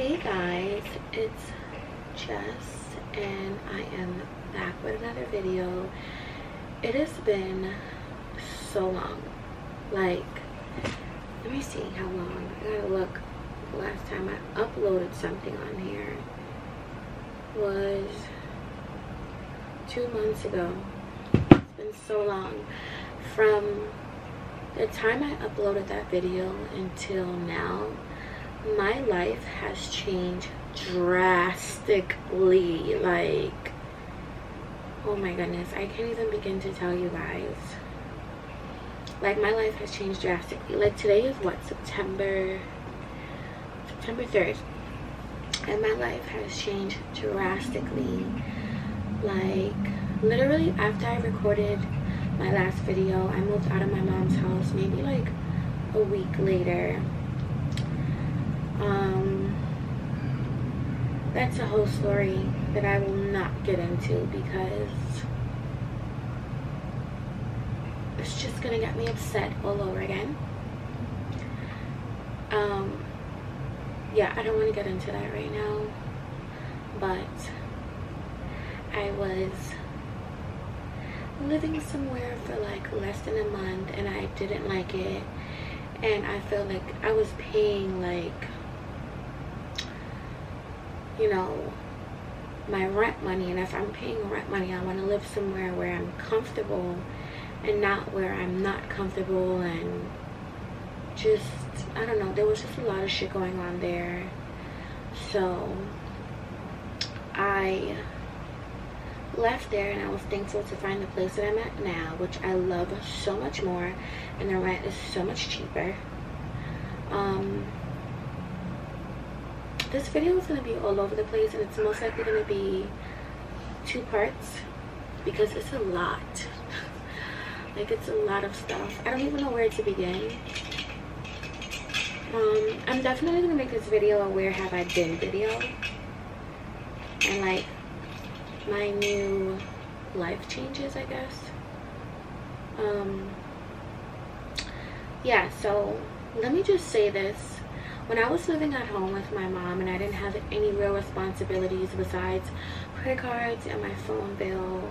hey guys. It's jess and i am back with another video. It has been so long. Like let me see how long. I gotta look. The last time i uploaded something on here was two months ago. It's been so long. From the time i uploaded that video until now my life has changed drastically like oh my goodness i can't even begin to tell you guys. Like my life has changed drastically. Like today is what september september 3rd and my life has changed drastically. Like literally after i recorded my last video i moved out of my mom's house maybe like a week later um that's a whole story that i will not get into because it's just gonna get me upset all over again. Um yeah i don't want to get into that right now but i was living somewhere for like less than a month and i didn't like it. And i felt like i was paying like you know my rent money and if i'm paying rent money i want to live somewhere where i'm comfortable and not where i'm not comfortable and just i don't know there was just a lot of shit going on there. So i left there and i was thankful to find the place that i'm at now which i love so much more and the rent is so much cheaper. Um this video is going to be all over the place and it's most likely going to be two parts because it's a lot. Like it's a lot of stuff. I don't even know where to begin. Um i'm definitely to make this video a where have i been video. And like my new life changes i guess. Um yeah so let me just say this when I was living at home with my mom and I didn't have any real responsibilities besides credit cards and my phone bill,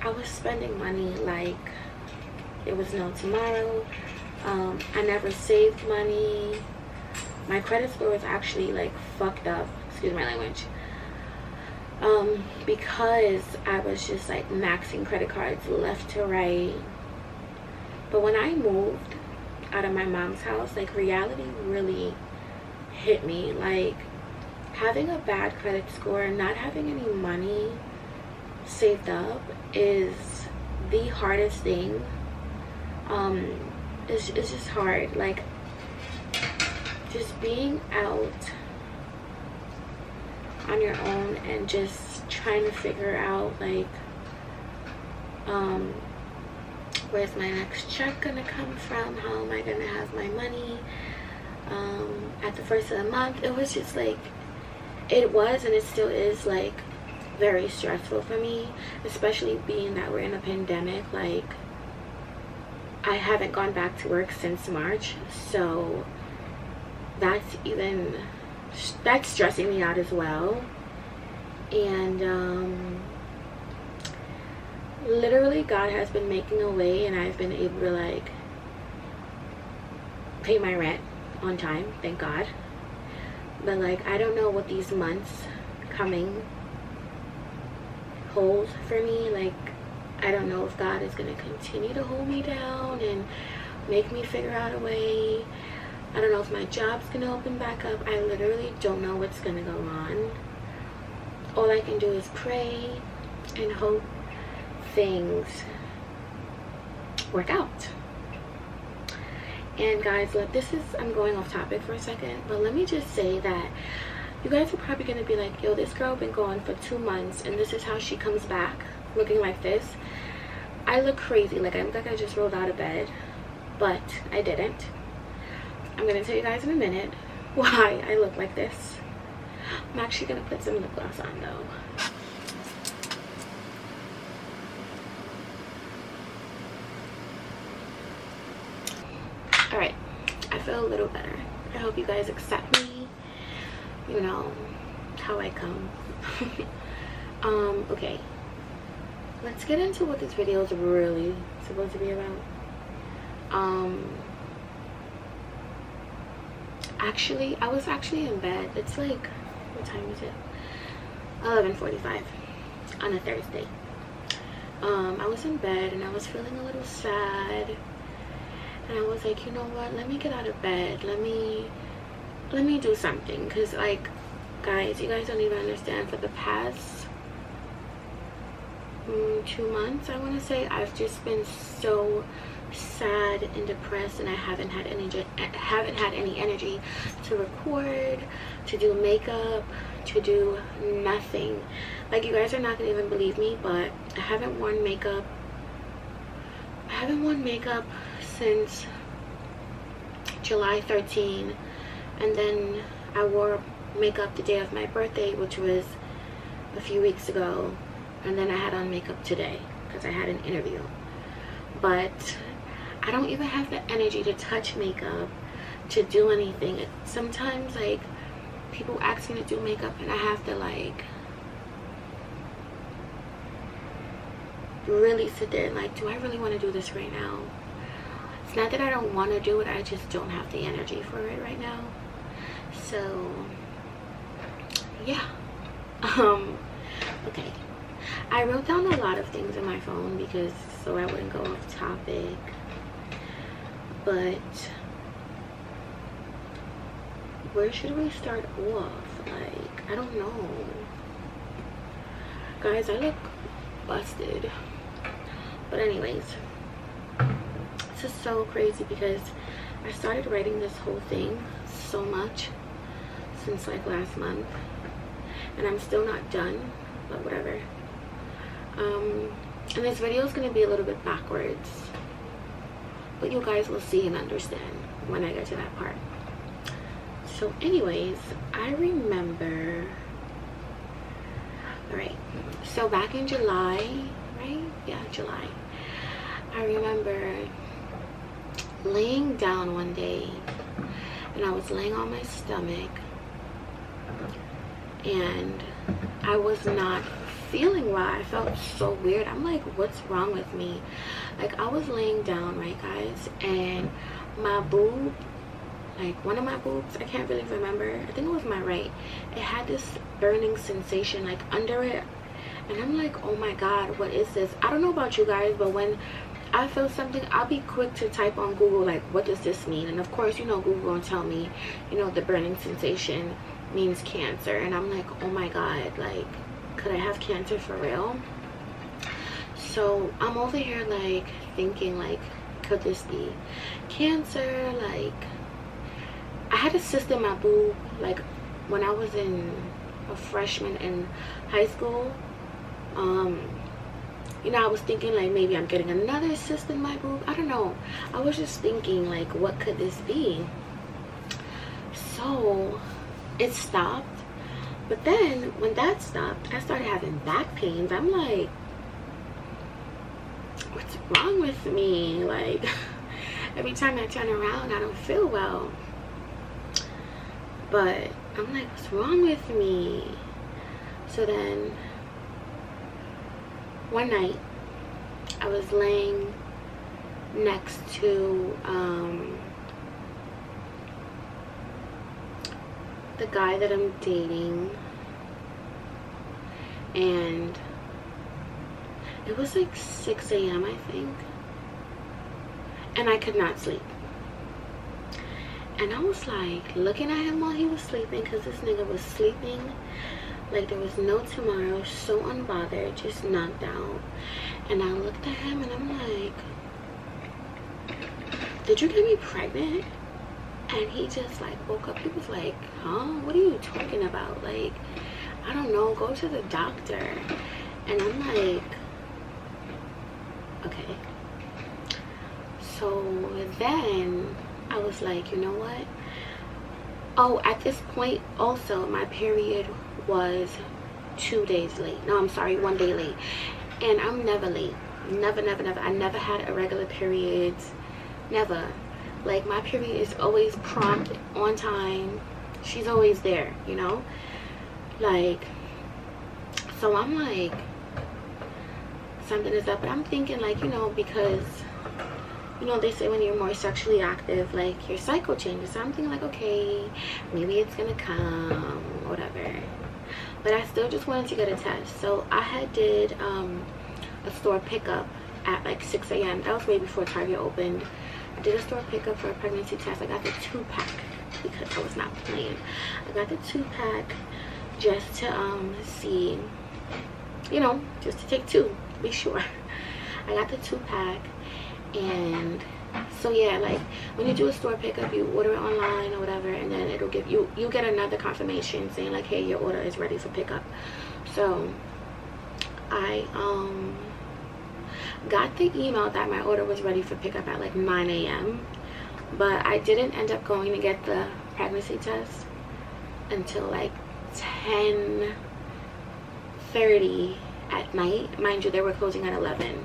I was spending money like it was no tomorrow. Um, I never saved money. My credit score was actually like fucked up. Excuse my language. Um, because I was just like maxing credit cards left to right. But when I moved out of my mom's house, like reality really hit me like having a bad credit score and not having any money saved up is the hardest thing. Um it's, it's just hard. Like just being out on your own and just trying to figure out like um where's my next check gonna come from? How am i gonna have my money um, at the first of the month. It was just like, it was and it still is like very stressful for me, especially being that we're in a pandemic. Like, I haven't gone back to work since March, so that's even that's stressing me out as well. And um, literally, God has been making a way, and I've been able to like pay my rent on time, thank God. But like, I don't know what these months coming hold for me. Like, I don't know if God is going to continue to hold me down and make me figure out a way. I don't know if my job's going to open back up. I literally don't know what's going to go on. All I can do is pray and hope things work out and guys look this is i'm going off topic for a second but let me just say that you guys are probably going to be like yo this girl been gone for two months and this is how she comes back looking like this. I look crazy like i look like i just rolled out of bed but i didn't. I'm going to tell you guys in a minute why i look like this. I'm actually going to put some lip gloss on though all right i feel a little better i hope you guys accept me you know how I come. um, okay. Let's get into what this video is really supposed to be about. Um, actually, I was actually in bed. It's like, what time is it? 11.45 on a Thursday. Um, I was in bed and I was feeling a little sad. And I was like, you know what? Let me get out of bed. Let me, let me do something. Because, like, guys, you guys don't even understand. For the past mm, two months, I want to say, I've just been so sad and depressed and I haven't had any haven't had any energy to record, to do makeup, to do nothing. Like you guys are not gonna even believe me, but I haven't worn makeup. I haven't worn makeup since July 13 and then I wore makeup the day of my birthday which was a few weeks ago and then I had on makeup today because I had an interview but I don't even have the energy to touch makeup, to do anything. Sometimes, like, people ask me to do makeup and I have to, like, really sit there and, like, do I really want to do this right now? It's not that I don't want to do it, I just don't have the energy for it right now. So, yeah. Um, okay. I wrote down a lot of things in my phone because so I wouldn't go off topic but where should we start off like i don't know guys i look busted but anyways this is so crazy because i started writing this whole thing so much since like last month and i'm still not done but whatever um and this video is going to be a little bit backwards but you guys will see and understand when I get to that part. So anyways, I remember, all right, so back in July, right? Yeah, July. I remember laying down one day and I was laying on my stomach and I was not feeling well. I felt so weird. I'm like, what's wrong with me? Like, I was laying down, right, guys? And my boob, like one of my boobs, I can't really remember. I think it was my right. It had this burning sensation, like, under it. And I'm like, oh my God, what is this? I don't know about you guys, but when I feel something, I'll be quick to type on Google, like, what does this mean? And of course, you know, Google will tell me, you know, the burning sensation means cancer. And I'm like, oh my God, like, could I have cancer for real? So I'm over here like thinking like, could this be cancer? Like, I had a in my boob like when I was in a freshman in high school. Um, you know, I was thinking like maybe I'm getting another cyst in my boob. I don't know. I was just thinking like, what could this be? So it stopped but then when that stopped, I started having back pains. I'm like, what's wrong with me? Like, every time I turn around, I don't feel well. But I'm like, what's wrong with me? So then one night, I was laying next to um, the guy that I'm dating. And it was like 6 a.m. I think. And I could not sleep. And I was like looking at him while he was sleeping because this nigga was sleeping like there was no tomorrow so unbothered just knocked out. And I looked at him and I'm like did you get me pregnant? And he just like woke up. He was like huh? What are you talking about? Like i don't know. Go to the doctor. And i'm like okay. So then i was like you know what? Oh at this point also my period was two days late. No i'm sorry one day late. And i'm never late. Never never never. I never had irregular periods never. Like my period is always prompt on time. She's always there you know? Like so i'm like something is up. But i'm thinking like you know because you know they say when you're more sexually active like your cycle changes. So i'm thinking like okay maybe it's gonna come whatever but i still just wanted to get a test. So i had did um a store pickup at like 6 a.m that was way before target opened. I did a store pickup for a pregnancy test. I got the two pack because i was not playing. I got the two pack just to um see you know just to take two be sure. I got the two pack and so yeah like when you do a store pickup you order it online or whatever and then it'll give you you get another confirmation saying like hey your order is ready for pickup. So i um got the email that my order was ready for pickup at like 9 a.m but i didn't end up going to get the pregnancy test until like 10 30 at night. Mind you they were closing at 11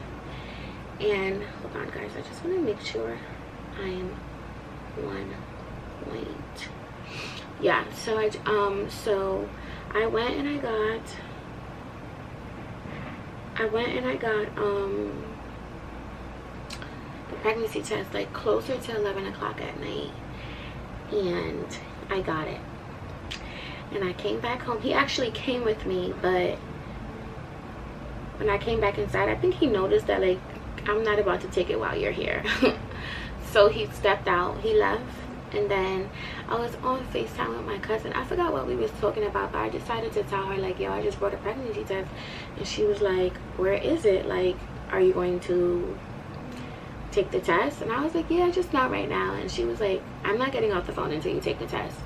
and hold on guys i just want to make sure i'm one point. Yeah so i um so i went and i got i went and i got um the pregnancy test like closer to 11 o'clock at night. And i got it. And i came back home. He actually came with me but when i came back inside i think he noticed that like I'm not about to take it while you're here. so he stepped out, he left, and then I was on FaceTime with my cousin. I forgot what we was talking about, but I decided to tell her like, yo, I just brought a pregnancy test. And she was like, where is it? Like, are you going to take the test? And I was like, yeah, just not right now. And she was like, I'm not getting off the phone until you take the test.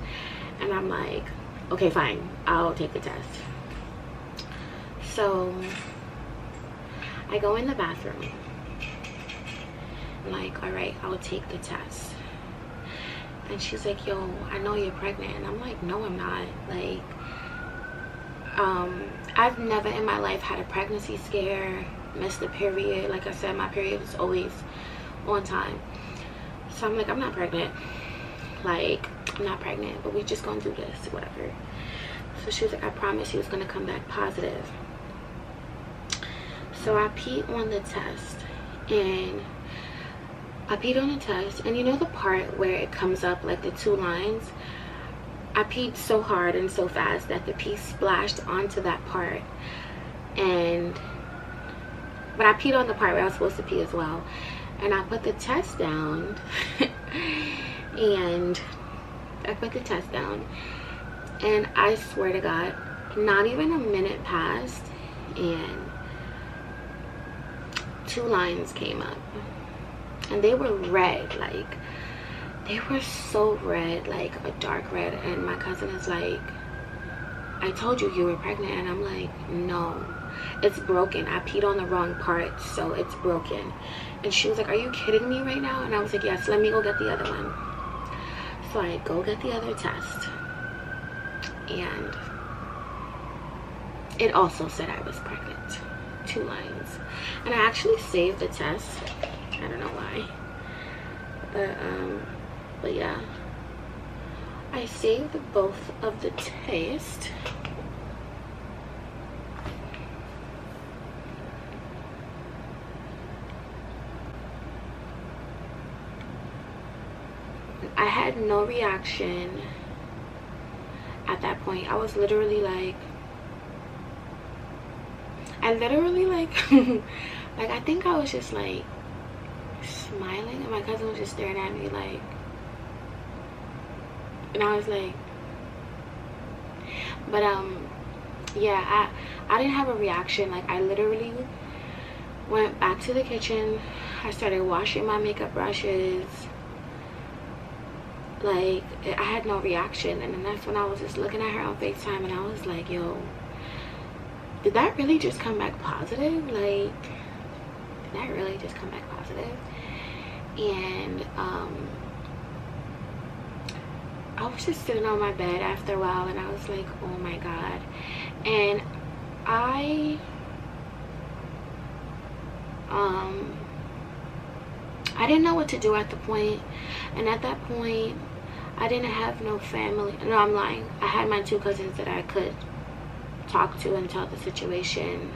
And I'm like, okay, fine, I'll take the test. So I go in the bathroom like all right i'll take the test. And she's like yo i know you're pregnant. And i'm like no i'm not. Like um i've never in my life had a pregnancy scare missed a period. Like i said my period is always on time. So i'm like i'm not pregnant. Like i'm not pregnant but we just gonna do this whatever. So she was like i promise he was gonna come back positive. So i peed on the test and I peed on the test and you know the part where it comes up like the two lines? I peed so hard and so fast that the pee splashed onto that part. And but I peed on the part where I was supposed to pee as well. And I put the test down. And I put the test down. And I swear to God not even a minute passed and two lines came up and they were red like they were so red like a dark red and my cousin is like i told you you were pregnant and i'm like no it's broken. I peed on the wrong part so it's broken. And she was like are you kidding me right now? And i was like yes let me go get the other one. So i go get the other test. And it also said i was pregnant. Two lines. And i actually saved the test I don't know why. But um but yeah. I saved both of the taste. I had no reaction at that point. I was literally like I literally like like I think I was just like smiling and my cousin was just staring at me like and I was like but um yeah I I didn't have a reaction like I literally went back to the kitchen I started washing my makeup brushes like I had no reaction and then that's when I was just looking at her on FaceTime and I was like yo did that really just come back positive? Like did that really just come back positive and um, I was just sitting on my bed after a while and I was like oh my god and I um I didn't know what to do at the point and at that point I didn't have no family. No, I'm lying. I had my two cousins that I could talk to and tell the situation.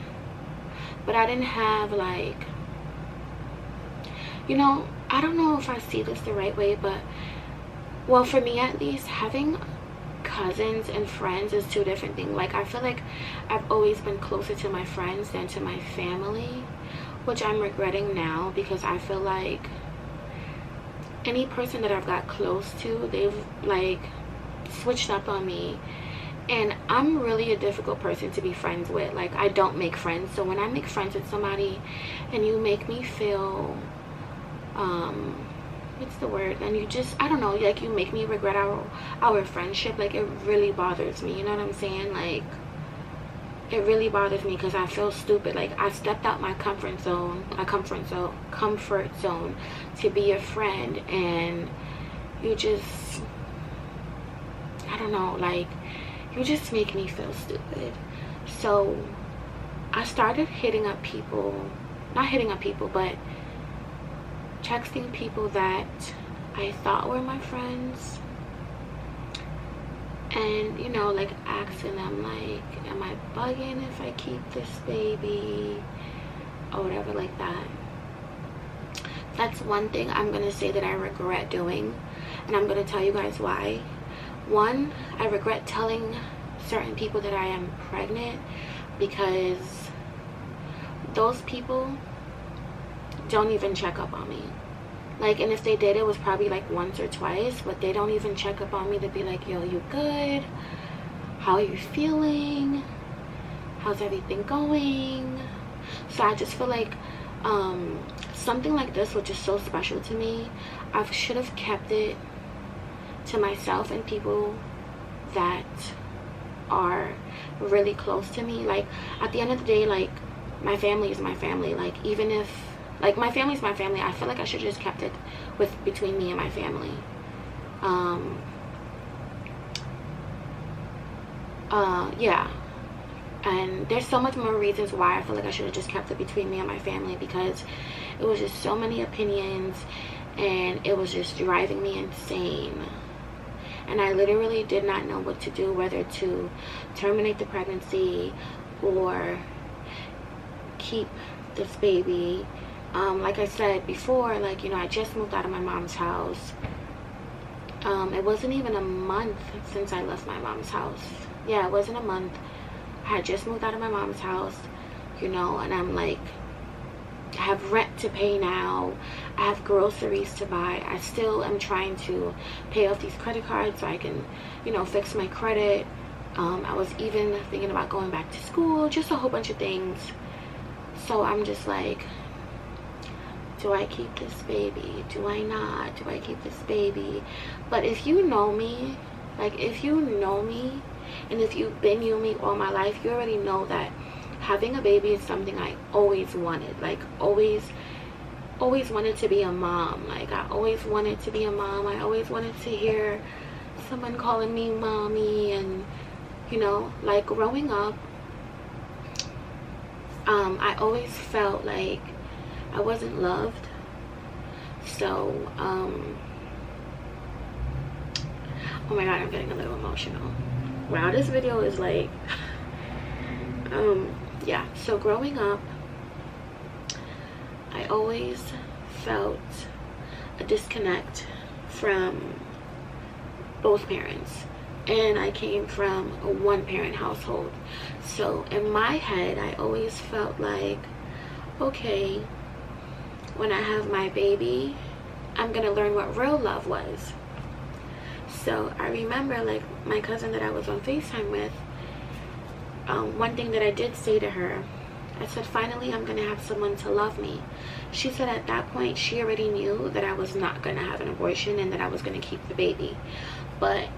But I didn't have like, you know, I don't know if I see this the right way, but well, for me at least, having cousins and friends is two different things. Like, I feel like I've always been closer to my friends than to my family, which I'm regretting now because I feel like any person that I've got close to, they've like switched up on me. And I'm really a difficult person to be friends with. Like, I don't make friends. So when I make friends with somebody and you make me feel, um, what's the word? And you just, I don't know, like you make me regret our, our friendship. Like, it really bothers me. You know what I'm saying? Like, it really bothers me because I feel stupid. Like I stepped out my comfort zone, my comfort zone, comfort zone, to be a friend, and you just, I don't know, like you just make me feel stupid. So I started hitting up people, not hitting up people, but texting people that I thought were my friends. And you know like asking them like am i bugging if i keep this baby? or whatever like that. That's one thing i'm gonna say that i regret doing and i'm gonna tell you guys why. One i regret telling certain people that i am pregnant because those people don't even check up on me. Like and if they did it was probably like once or twice but they don't even check up on me to be like yo you good? How are you feeling? How's everything going? So i just feel like um something like this which is so special to me i should have kept it to myself and people that are really close to me. Like at the end of the day like my family is my family. Like even if like my family's my family. I feel like i should have just kept it with between me and my family. Um uh yeah. And there's so much more reasons why i feel like i should have just kept it between me and my family because it was just so many opinions and it was just driving me insane. And i literally did not know what to do whether to terminate the pregnancy or keep this baby um, like I said before, like, you know, I just moved out of my mom's house. Um, it wasn't even a month since I left my mom's house. Yeah, it wasn't a month. I had just moved out of my mom's house, you know, and I'm like, I have rent to pay now. I have groceries to buy. I still am trying to pay off these credit cards so I can, you know, fix my credit. Um, I was even thinking about going back to school, just a whole bunch of things. So I'm just like, do I keep this baby? Do I not? Do I keep this baby? But if you know me, like if you know me, and if you've been you me all my life, you already know that having a baby is something I always wanted. Like always, always wanted to be a mom. Like I always wanted to be a mom. I always wanted to hear someone calling me mommy and you know, like growing up, um, I always felt like I wasn't loved. So, um, oh my god, I'm getting a little emotional. Wow, this video is like, um, yeah. So growing up, I always felt a disconnect from both parents and I came from a one parent household so in my head I always felt like okay when I have my baby, I'm gonna learn what real love was. So I remember like my cousin that I was on FaceTime with, um, one thing that I did say to her, I said, finally, I'm going to have someone to love me. She said at that point, she already knew that I was not going to have an abortion and that I was going to keep the baby. But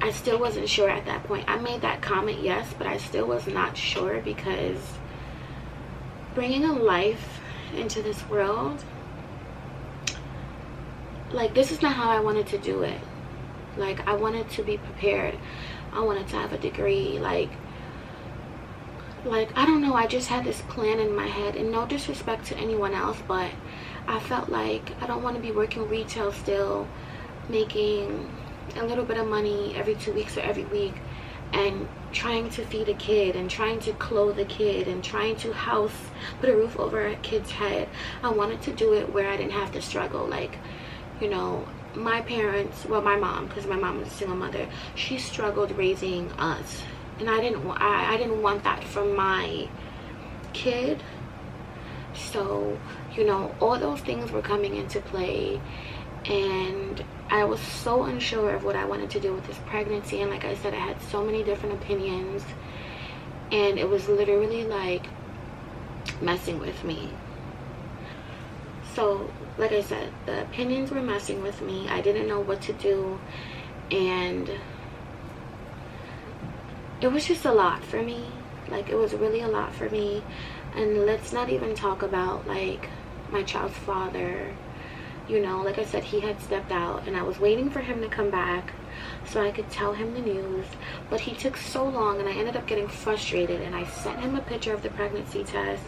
I still wasn't sure at that point. I made that comment, yes, but I still was not sure because bringing a life into this world like this is not how I wanted to do it. Like I wanted to be prepared. I wanted to have a degree. Like like I don't know. I just had this plan in my head. And no disrespect to anyone else but I felt like I don't want to be working retail still making a little bit of money every two weeks or every week and trying to feed a kid and trying to clothe a kid and trying to house put a roof over a kid's head. I wanted to do it where i didn't have to struggle. Like you know my parents well my mom because my mom was a single mother she struggled raising us. And i didn't I, I didn't want that for my kid. So you know all those things were coming into play. And I was so unsure of what I wanted to do with this pregnancy and like I said I had so many different opinions and it was literally like messing with me. So like I said the opinions were messing with me. I didn't know what to do and it was just a lot for me. Like it was really a lot for me. And let's not even talk about like my child's father you know like i said he had stepped out and i was waiting for him to come back so i could tell him the news. But he took so long and i ended up getting frustrated and i sent him a picture of the pregnancy test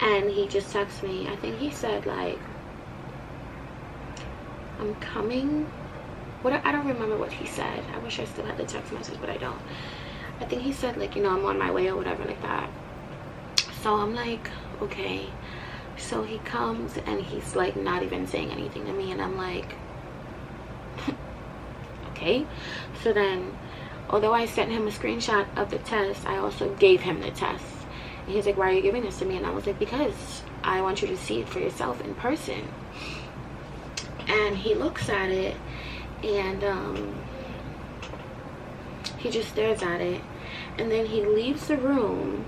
and he just texted me. I think he said like i'm coming. What i don't remember what he said. I wish i still had the text message but i don't. I think he said like you know i'm on my way or whatever like that. So i'm like okay so he comes and he's like not even saying anything to me and i'm like okay. So then although i sent him a screenshot of the test i also gave him the test. And he's like why are you giving this to me? And i was like because i want you to see it for yourself in person. And he looks at it and um he just stares at it. And then he leaves the room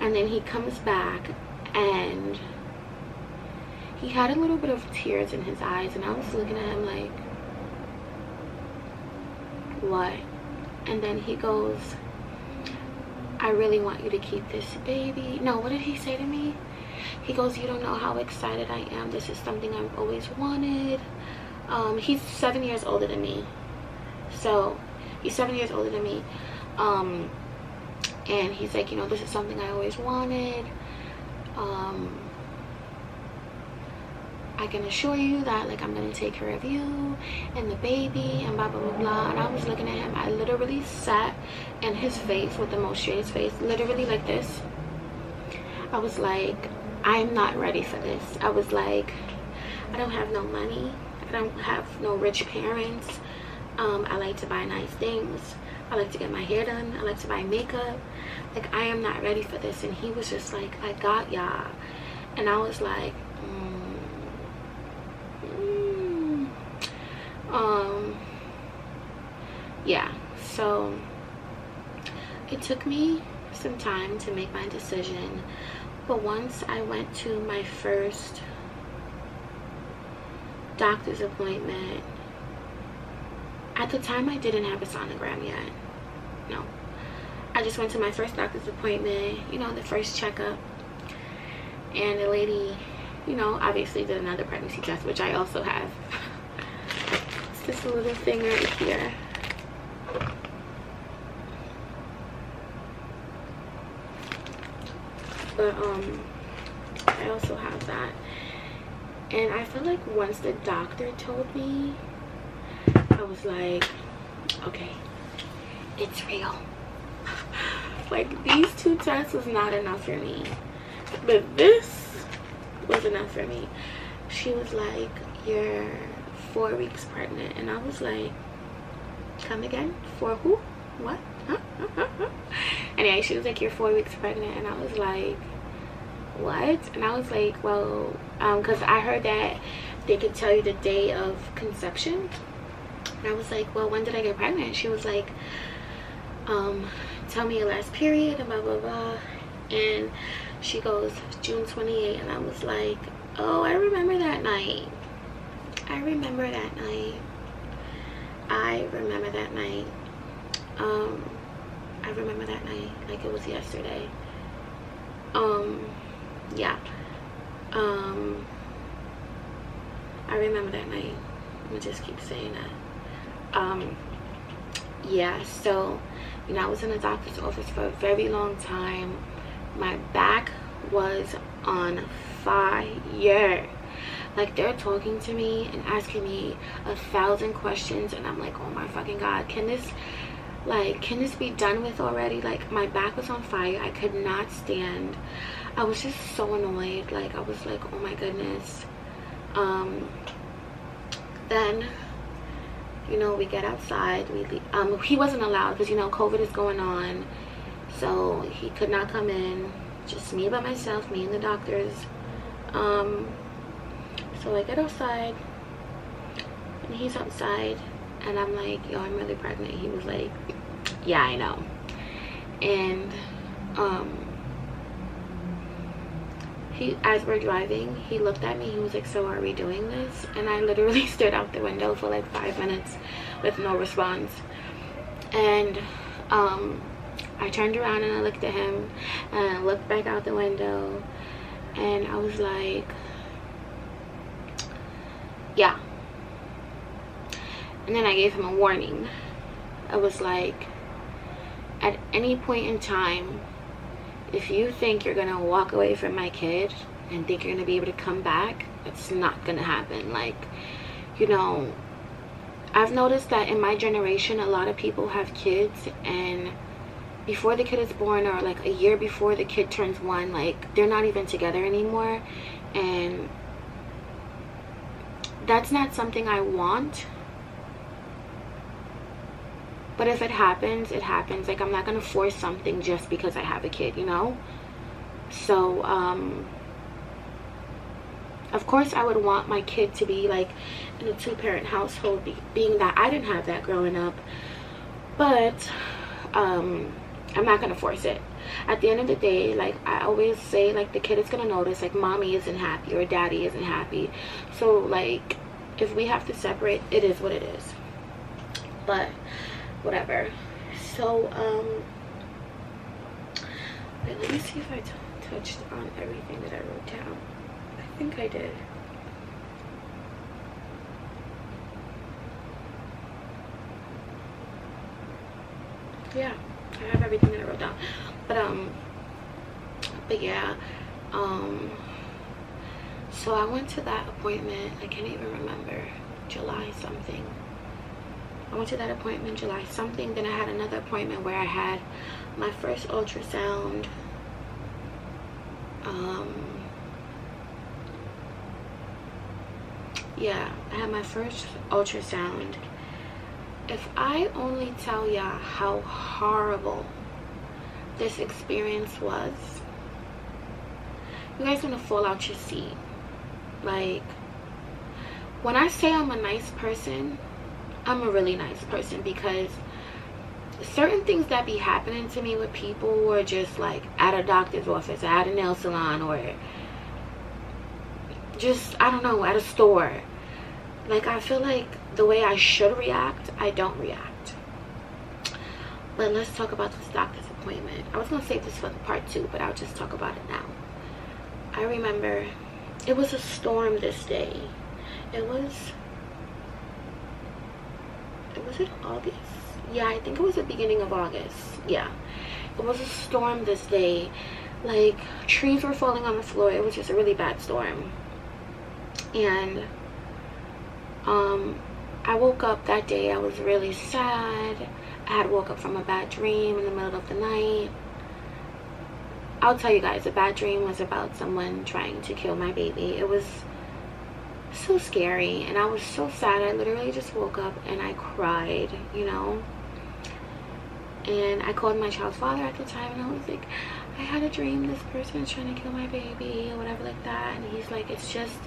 and then he comes back and he had a little bit of tears in his eyes and I was looking at him like what? And then he goes I really want you to keep this baby. No what did he say to me? He goes you don't know how excited I am. This is something I've always wanted. Um, he's seven years older than me. So he's seven years older than me. Um, and he's like you know this is something I always wanted um, I can assure you that like I'm gonna take care of you and the baby and blah blah blah blah. And I was looking at him. I literally sat in his face with the most straight face literally like this. I was like I'm not ready for this. I was like I don't have no money. I don't have no rich parents. Um, I like to buy nice things. I like to get my hair done. I like to buy makeup like i am not ready for this. And he was just like i got y'all and i was like mm, mm. um yeah. So it took me some time to make my decision. But once i went to my first doctor's appointment at the time i didn't have a sonogram yet. No I just went to my first doctor's appointment, you know, the first checkup. And the lady, you know, obviously did another pregnancy test, which I also have. it's this little thing right here. But, um, I also have that. And I feel like once the doctor told me, I was like, okay, it's real like these two tests was not enough for me. But this was enough for me. She was like you're four weeks pregnant. And i was like come again? For who? What? Huh? anyway she was like you're four weeks pregnant. And i was like what? And i was like well um because i heard that they could tell you the day of conception. And i was like well when did i get pregnant? She was like um tell me your last period and blah blah blah. And she goes june 28 and i was like oh i remember that night. I remember that night. I remember that night. Um i remember that night like it was yesterday. Um yeah. Um i remember that night. I'm gonna just keep saying that. Um yeah so i was in the doctor's office for a very long time. My back was on fire. Like they're talking to me and asking me a thousand questions and i'm like oh my fucking god can this like can this be done with already? Like my back was on fire. I could not stand. I was just so annoyed. Like i was like oh my goodness. Um then you know we get outside we um he wasn't allowed because you know covid is going on. So he could not come in. Just me by myself me and the doctors. Um so i get outside and he's outside and i'm like yo i'm really pregnant. He was like yeah i know. And um he as we're driving he looked at me he was like so are we doing this? And i literally stood out the window for like five minutes with no response. And um i turned around and i looked at him and i looked back out the window and i was like yeah. And then i gave him a warning. I was like at any point in time if you think you're gonna walk away from my kid and think you're gonna be able to come back it's not gonna happen. Like you know i've noticed that in my generation a lot of people have kids and before the kid is born or like a year before the kid turns one like they're not even together anymore. And that's not something i want but if it happens it happens. Like i'm not gonna force something just because i have a kid you know? So um of course i would want my kid to be like in a two-parent household be being that i didn't have that growing up. But um i'm not gonna force it. At the end of the day like i always say like the kid is gonna notice like mommy isn't happy or daddy isn't happy. So like if we have to separate it is what it is. But whatever. So um wait, let me see if i touched on everything that i wrote down. I think i did. Yeah i have everything that i wrote down. But um but yeah um so i went to that appointment i can't even remember july something I went to that appointment July something. Then I had another appointment where I had my first ultrasound. Um, yeah, I had my first ultrasound. If I only tell y'all how horrible this experience was, you guys gonna fall out your seat. Like, when I say I'm a nice person, I'm a really nice person because certain things that be happening to me with people who are just like at a doctor's office, at a nail salon, or just, I don't know, at a store. Like, I feel like the way I should react, I don't react. But let's talk about this doctor's appointment. I was going to save this for part two, but I'll just talk about it now. I remember it was a storm this day. It was was it August? Yeah, I think it was the beginning of August. Yeah. It was a storm this day. Like, trees were falling on the floor. It was just a really bad storm. And, um, I woke up that day. I was really sad. I had woke up from a bad dream in the middle of the night. I'll tell you guys, a bad dream was about someone trying to kill my baby. It was so scary and I was so sad. I literally just woke up and I cried, you know. And I called my child's father at the time and I was like, I had a dream this person is trying to kill my baby or whatever like that. And he's like, it's just,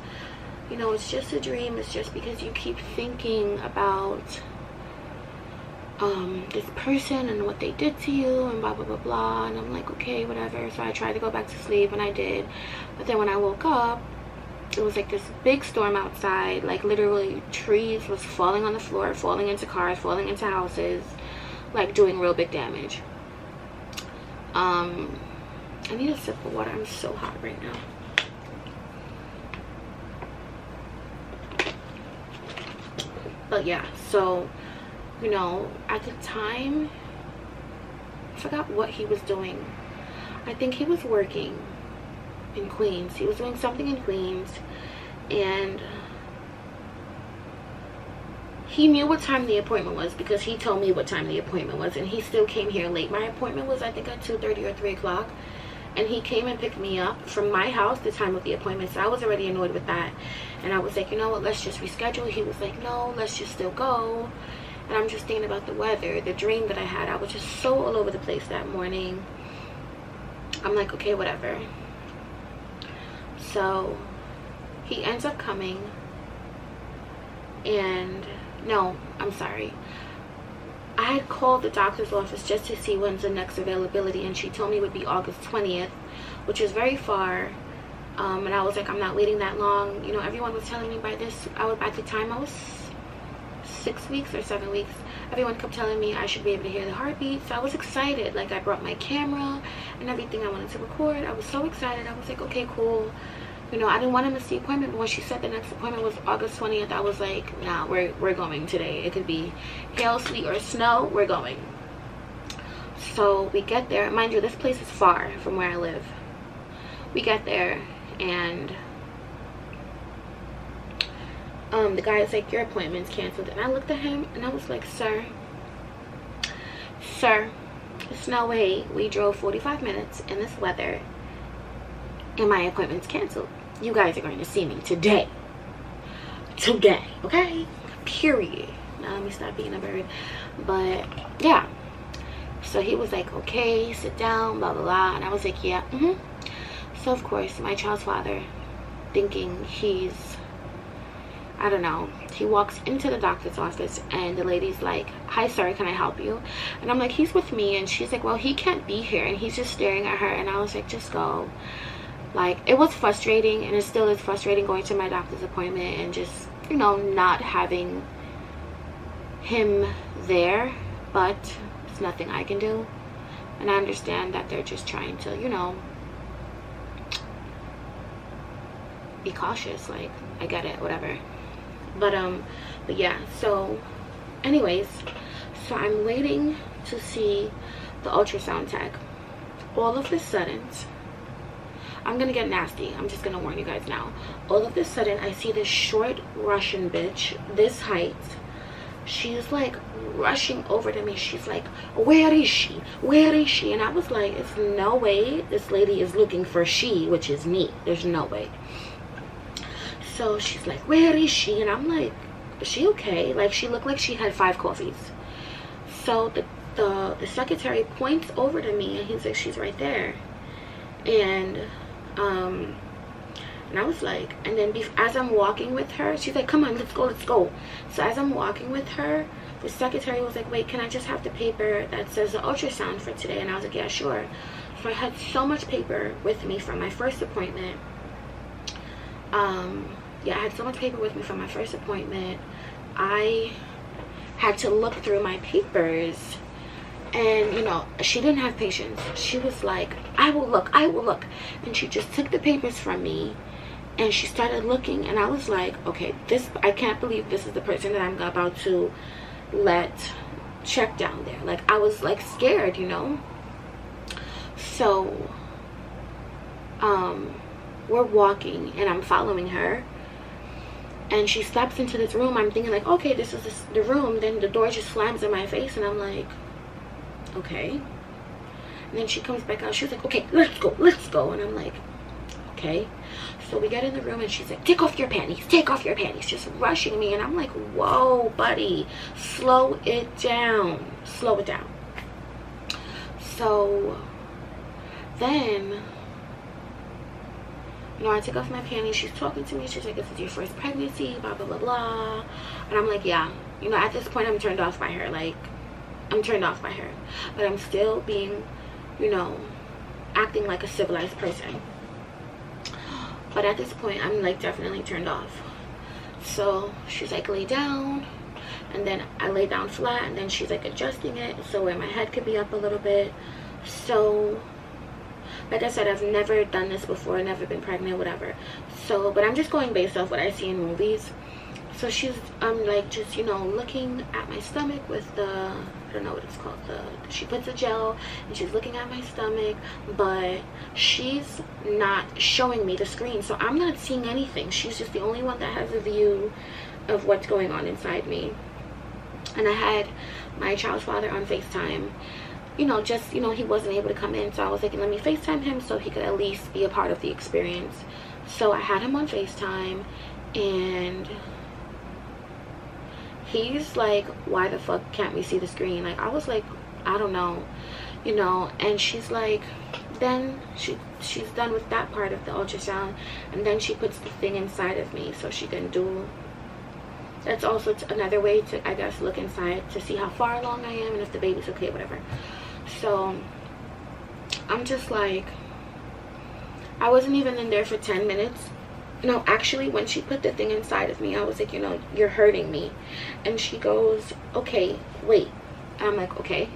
you know, it's just a dream. It's just because you keep thinking about um, this person and what they did to you and blah, blah, blah, blah. And I'm like, okay, whatever. So I tried to go back to sleep and I did. But then when I woke up, it was like this big storm outside like literally trees was falling on the floor falling into cars falling into houses like doing real big damage. Um i need a sip of water. I'm so hot right now. But yeah so you know at the time i forgot what he was doing. I think he was working in Queens. He was doing something in Queens and he knew what time the appointment was because he told me what time the appointment was and he still came here late. My appointment was i think at 2:30 or 3 o'clock and he came and picked me up from my house the time of the appointment so i was already annoyed with that. And i was like you know what? Let's just reschedule. He was like no let's just still go. And i'm just thinking about the weather the dream that i had. I was just so all over the place that morning. I'm like okay whatever so he ends up coming. And no i'm sorry. I had called the doctor's office just to see when's the next availability and she told me it would be august 20th which is very far. Um, and i was like i'm not waiting that long. You know everyone was telling me by this i was by the time i was six weeks or seven weeks everyone kept telling me i should be able to hear the heartbeat. So i was excited. Like i brought my camera and everything. I wanted to record. I was so excited. I was like okay cool you know, I didn't want to miss the appointment, but when she said the next appointment was August 20th, I was like, nah, we're, we're going today. It could be hail, sleet, or snow. We're going. So we get there. Mind you, this place is far from where I live. We get there, and um, the guy is like, your appointment's canceled. And I looked at him, and I was like, sir, sir, it's no way we drove 45 minutes in this weather and my appointment's canceled you guys are going to see me today today okay period now let me stop being a bird but yeah so he was like okay sit down blah blah blah and i was like yeah mm -hmm. so of course my child's father thinking he's I don't know. He walks into the doctor's office and the lady's like, hi, sir, can I help you? And I'm like, he's with me. And she's like, well, he can't be here. And he's just staring at her. And I was like, just go like it was frustrating and it still is frustrating going to my doctor's appointment and just you know not having him there but it's nothing i can do. And i understand that they're just trying to you know be cautious like i get it whatever. But um but yeah so anyways so i'm waiting to see the ultrasound tech all of a sudden I'm gonna get nasty. I'm just gonna warn you guys now. All of a sudden, I see this short Russian bitch, this height. She's like rushing over to me. She's like, where is she? Where is she? And I was like, it's no way this lady is looking for she, which is me. There's no way. So she's like, where is she? And I'm like, is she okay? Like, she looked like she had five coffees. So the, the, the secretary points over to me and he's like, she's right there. And um and i was like and then as i'm walking with her she's like come on let's go let's go. So as i'm walking with her the secretary was like wait can i just have the paper that says the ultrasound for today? And i was like yeah sure. So i had so much paper with me from my first appointment. Um yeah i had so much paper with me from my first appointment. I had to look through my papers and you know she didn't have patience. She was like i will look i will look. And she just took the papers from me and she started looking and i was like okay this i can't believe this is the person that i'm about to let check down there. Like i was like scared you know? So um we're walking and i'm following her and she steps into this room. I'm thinking like okay this is the room. Then the door just slams in my face and i'm like okay and then she comes back out she's like okay let's go let's go and i'm like okay so we get in the room and she's like take off your panties take off your panties just rushing me and i'm like whoa buddy slow it down slow it down so then you know, I took off my panties. She's talking to me. She's like, this is your first pregnancy, blah, blah, blah, blah. And I'm like, yeah. You know, at this point, I'm turned off by her. Like, I'm turned off by her. But I'm still being, you know, acting like a civilized person. But at this point, I'm like definitely turned off. So she's like, lay down. And then I lay down flat and then she's like adjusting it so where my head could be up a little bit. So like I said, I've never done this before, never been pregnant, whatever. So, but I'm just going based off what I see in movies. So she's i'm like just you know looking at my stomach with the i don't know what it's called the she puts a gel and she's looking at my stomach but she's not showing me the screen. So i'm not seeing anything. She's just the only one that has a view of what's going on inside me. And i had my child's father on facetime. You know just you know he wasn't able to come in. So i was like let me facetime him so he could at least be a part of the experience. So i had him on facetime and he's like why the fuck can't we see the screen? Like i was like i don't know you know and she's like then she she's done with that part of the ultrasound and then she puts the thing inside of me so she can do that's also another way to i guess look inside to see how far along i am and if the baby's okay whatever. So i'm just like i wasn't even in there for 10 minutes no actually when she put the thing inside of me i was like you know you're hurting me. And she goes okay wait. I'm like okay.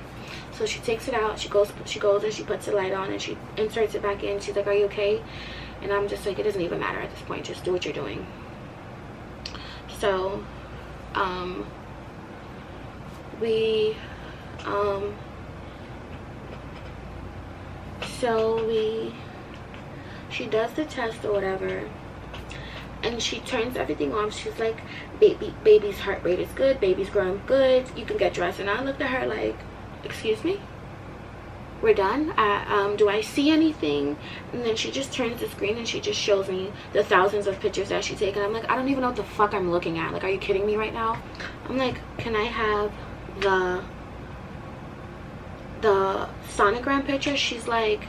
So she takes it out she goes she goes and she puts the light on and she inserts it back in. She's like are you okay? And i'm just like it doesn't even matter at this point. Just do what you're doing. So um we um so we she does the test or whatever and she turns everything off. She's like baby baby's heart rate is good. Baby's growing good. You can get dressed. And i looked at her like excuse me? We're done? Uh, um, do i see anything? And then she just turns the screen and she just shows me the thousands of pictures that she's taken. I'm like i don't even know what the fuck i'm looking at. Like are you kidding me right now? I'm like can i have the the sonogram picture? She's like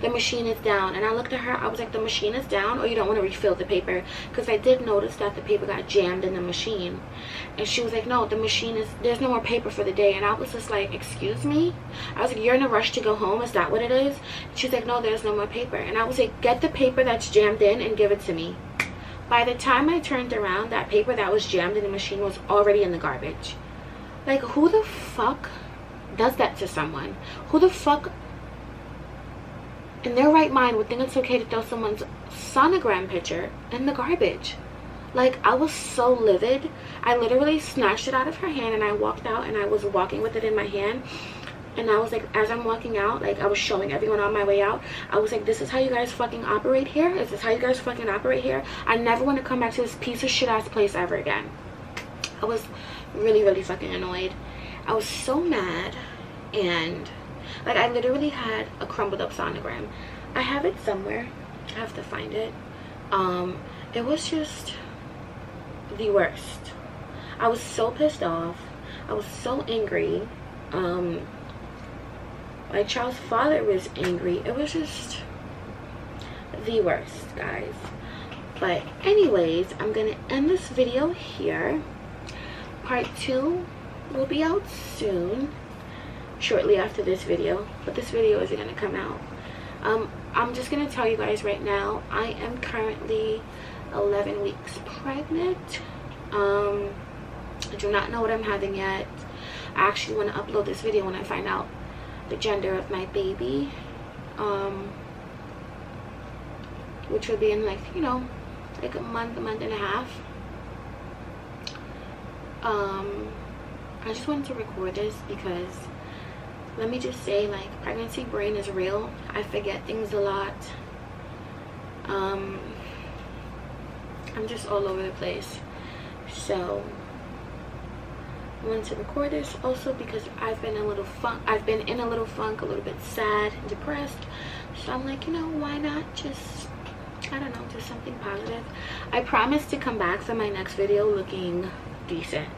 the machine is down. And i looked at her i was like the machine is down or you don't want to refill the paper? Because i did notice that the paper got jammed in the machine. And she was like no the machine is there's no more paper for the day. And i was just like excuse me? I was like you're in a rush to go home is that what it is? She's like no there's no more paper. And i was like get the paper that's jammed in and give it to me. By the time i turned around that paper that was jammed in the machine was already in the garbage. Like who the fuck does that to someone? Who the fuck in their right mind would think it's okay to throw someone's sonogram picture in the garbage. Like, I was so livid. I literally snatched it out of her hand and I walked out and I was walking with it in my hand. And I was like, as I'm walking out, like, I was showing everyone on my way out. I was like, this is how you guys fucking operate here? Is this how you guys fucking operate here? I never want to come back to this piece of shit ass place ever again. I was really, really fucking annoyed. I was so mad and like I literally had a crumbled up sonogram. I have it somewhere. I have to find it. Um, it was just the worst. I was so pissed off. I was so angry. Um, my child's father was angry. It was just the worst, guys. But anyways, I'm going to end this video here. Part 2 will be out soon shortly after this video but this video isn't going to come out. Um, i'm just going to tell you guys right now i am currently 11 weeks pregnant. Um, i do not know what i'm having yet. I actually want to upload this video when i find out the gender of my baby um, which will be in like you know like a month a month and a half. Um i just wanted to record this because let me just say like pregnancy brain is real. I forget things a lot. Um i'm just all over the place. So I wanted to record this also because I've been a little funk I've been in a little funk a little bit sad and depressed. So I'm like you know why not just I don't know just something positive. I promise to come back for my next video looking decent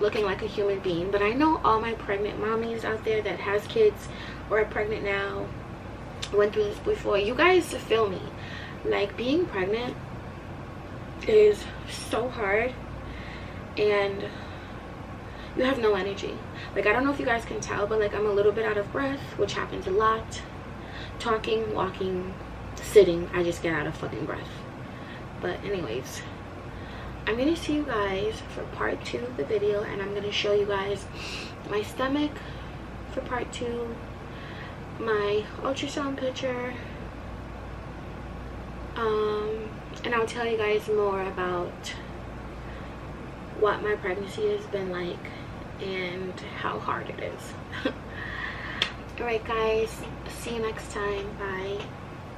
looking like a human being but i know all my pregnant mommies out there that has kids or are pregnant now went through this before. You guys feel me. Like being pregnant is so hard and you have no energy. Like i don't know if you guys can tell but like i'm a little bit out of breath which happens a lot. Talking walking sitting i just get out of fucking breath. But anyways i'm gonna see you guys for part two of the video and i'm gonna show you guys my stomach for part two my ultrasound picture um and i'll tell you guys more about what my pregnancy has been like and how hard it is. Alright guys, see you next time. Bye.